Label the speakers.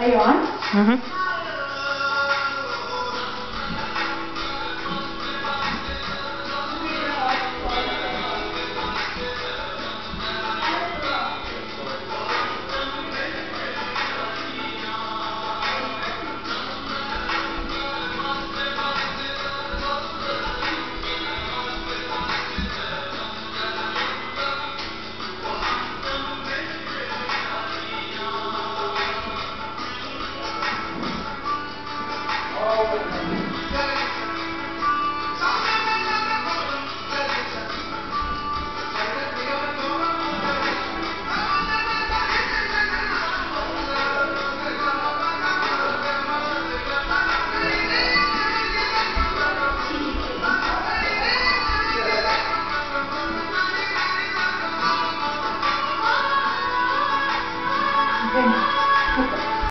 Speaker 1: Are you on?
Speaker 2: Mm-hmm.